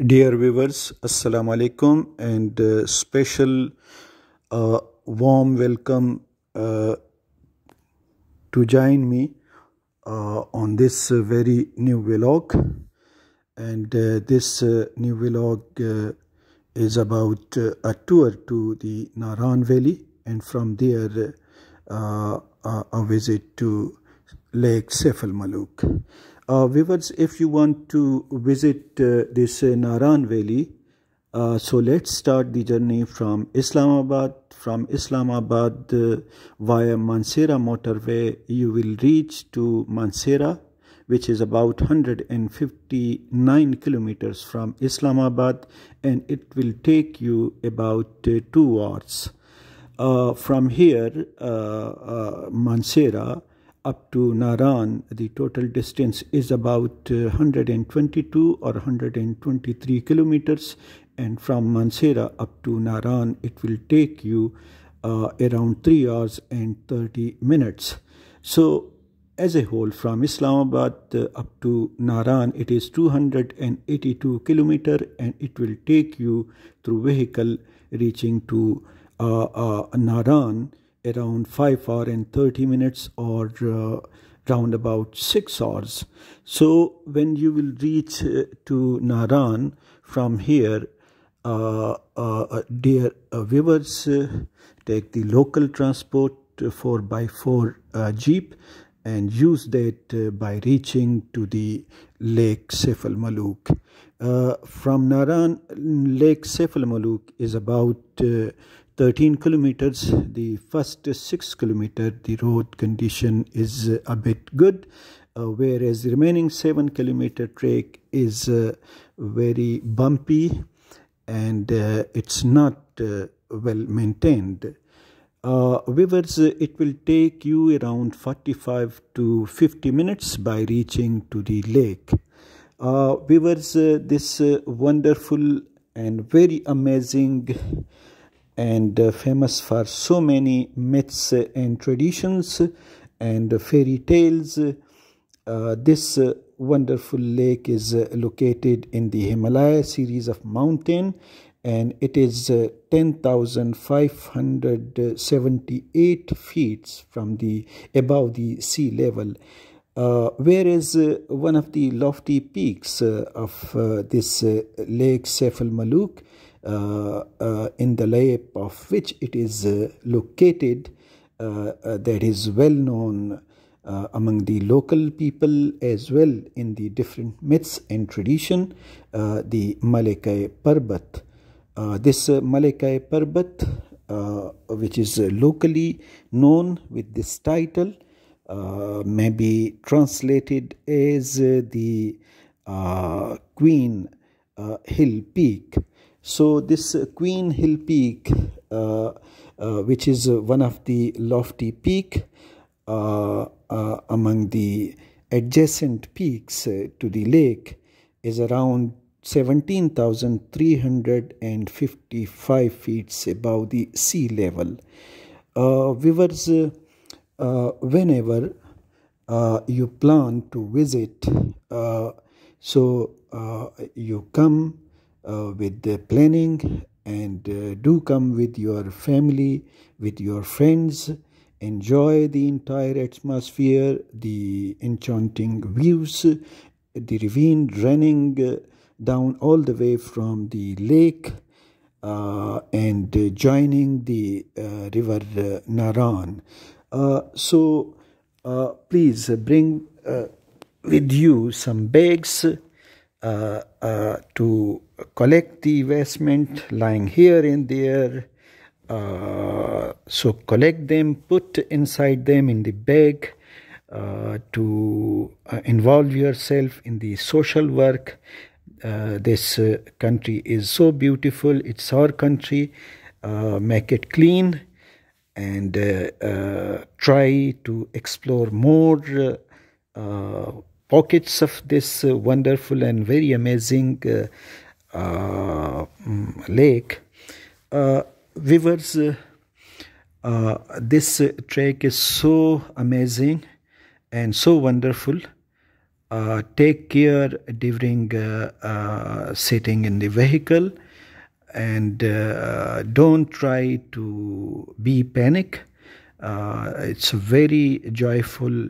Dear viewers, Assalamu alaikum and uh, special uh, warm welcome uh, to join me uh, on this uh, very new vlog. And uh, this new vlog is about a tour to the Naran Valley and from there a visit to Lake Saif al Maluk. Uh, viewers, if you want to visit uh, this uh, Naran Valley, uh, so let's start the journey from Islamabad. From Islamabad uh, via Mansehra motorway, you will reach to Mansehra, which is about 159 kilometers from Islamabad, and it will take you about uh, two hours. from here, Mansehra, up to Naran, the total distance is about uh, 122 or 123 kilometers, and from Mansehra up to Naran, it will take you uh, around 3 hours and 30 minutes. So, as a whole, from Islamabad uh, up to Naran, it is 282 kilometer, and it will take you through vehicle reaching to uh, uh, Naran around 5 hour and 30 minutes or uh, round about 6 hours so when you will reach uh, to naran from here uh, uh, uh dear uh, viewers take the local transport 4 by 4 jeep and use that by reaching to the lake Saif al Maluk. from Naran, Lake Saif al Maluk is about 13 kilometers the first 6 kilometer the road condition is a bit good uh, whereas the remaining 7 kilometer trek is uh, very bumpy and uh, it's not uh, well maintained. Uh, viewers it will take you around 45 to 50 minutes by reaching to the lake. Uh, viewers uh, this wonderful and very amazing and uh, famous for so many myths and traditions and fairy tales. Uh, this uh, wonderful lake is uh, located in the Himalaya series of mountain and it is uh, 10,578 feet from the above the sea level. Whereas one of the lofty peaks of this lake Saif al Maluk in the lap of which it is uh, located that is well known uh, among the local people as well in the different myths and tradition uh, the Malika Parbat. Uh, this uh, Malika Parbat which is locally known with this title may be translated as the Queen Hill Peak so this uh, Queen Hill Peak, uh, uh, which is one of the lofty peak among the adjacent peaks to the lake, is around 17,355 feet above the sea level. Uh, viewers, uh, whenever uh, you plan to visit, so you come with the planning and uh, do come with your family, with your friends. Enjoy the entire atmosphere, the enchanting views, the ravine running uh, down all the way from the lake uh, and uh, joining the uh, river Naran. so please bring with you some bags uh, uh, to collect the investment lying here and there. Uh, so collect them, put inside them in the bag uh, to uh, involve yourself in the social work. Uh, this country is so beautiful. It's our country. make it clean and try to explore more pockets of this uh, wonderful and very amazing uh, uh, mm, lake. viewers, this trek is so amazing and so wonderful. uh, take care during uh, uh, sitting in the vehicle and don't try to be panic it's a very joyful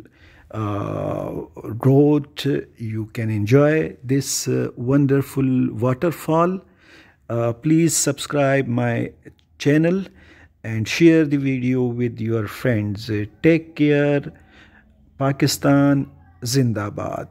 Uh, road you can enjoy this uh, wonderful waterfall. Uh, please subscribe my channel and share the video with your friends. Take care. Pakistan Zindabad.